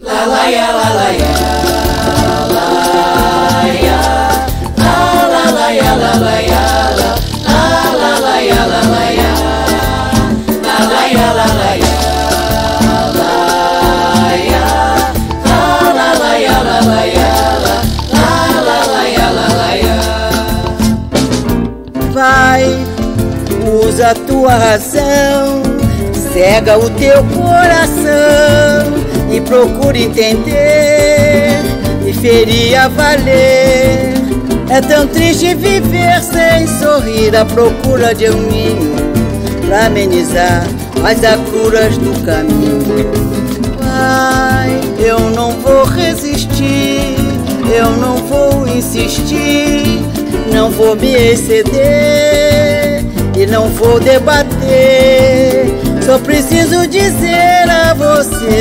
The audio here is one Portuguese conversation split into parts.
La la ya la la ya la ya la la la ya la la ya Vai, usa tua razão, cega o teu coração e procura entender e ferir a valer. É tão triste viver sem sorrir à procura de um ninho pra amenizar as agruras do caminho. Vai, eu não vou resistir, eu não vou insistir, não vou me exceder e não vou debater. Só preciso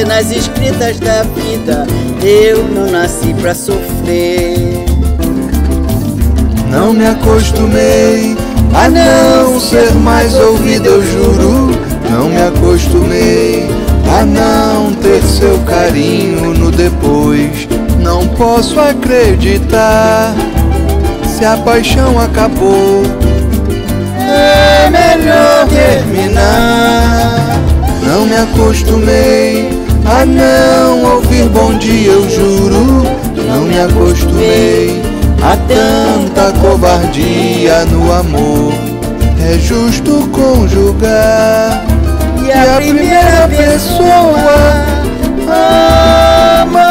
nas escritas da vida, eu não nasci pra sofrer. Não me acostumei a não ser mais ouvido, eu juro. Não me acostumei a não ter seu carinho no depois. Não posso acreditar se a paixão acabou. É melhor terminar. Não me acostumei a não ouvir bom dia, eu juro. Não me acostumei a tanta covardia no amor. É justo conjugar E a, primeira, pessoa ama.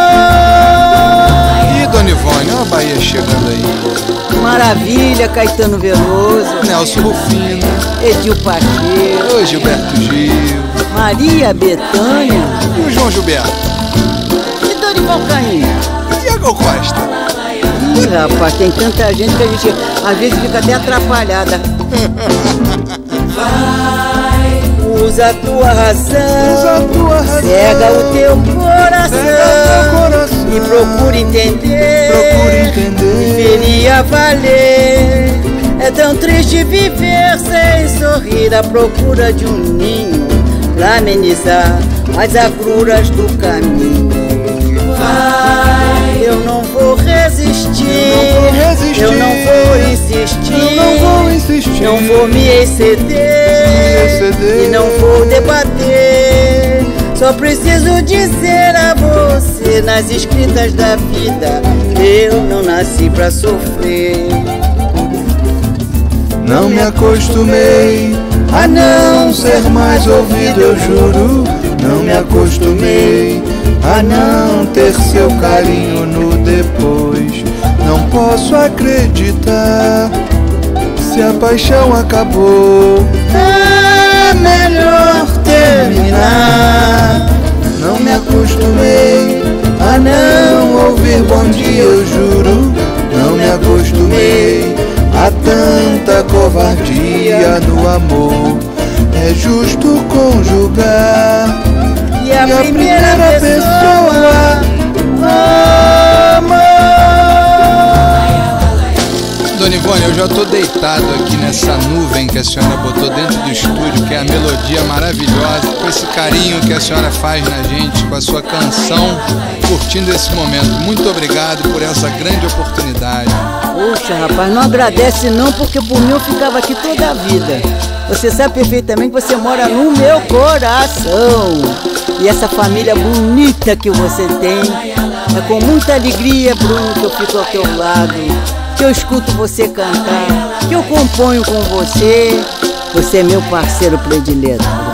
Ih, Dona Ivone, olha a Bahia chegando aí. Maravilha, Caetano Veloso, Nelson Rufino, Edil Pacheco, ô Gilberto Gil. Maria Bethânia E o João Gilberto? e Dorival Caim. Diego Costa. Ih, rapaz, tem tanta gente que a gente às vezes fica até atrapalhada. Usa a tua razão, Usa a tua razão. cega o teu coração, Cega o teu coração. e procura entender, Procura entender. deveria valer. É tão triste viver sem sorrir à procura de um ninho pra amenizar as agruras do caminho. Vai, eu não vou resistir, Eu não vou insistir, Eu não vou insistir. não vou me exceder, Me exceder. e não vou debater. Só preciso dizer a você nas escritas da vida, eu não nasci pra sofrer. Não me acostumei a não ser mais ouvido, eu juro. Não me acostumei a não ter seu carinho no depois. Não posso acreditar se a paixão acabou. É melhor terminar. Não me acostumei a não ouvir bom dia, eu juro. Não me acostumei a tanta covardia no amor. É justo conjugar E a, e a primeira, primeira pessoa, Dona Ivone, eu já tô deitado aqui nessa nuvem que a senhora botou dentro do estúdio, que é a melodia maravilhosa, com esse carinho que a senhora faz na gente, com a sua canção, curtindo esse momento. Muito obrigado por essa grande oportunidade. Poxa, rapaz, não agradece não, porque por mim eu ficava aqui toda a vida. Você sabe perfeitamente que você mora no meu coração. E essa família bonita que você tem, é com muita alegria, Bruno, que eu fico ao teu lado, que eu escuto você cantar, que eu componho com você. Você é meu parceiro predileto.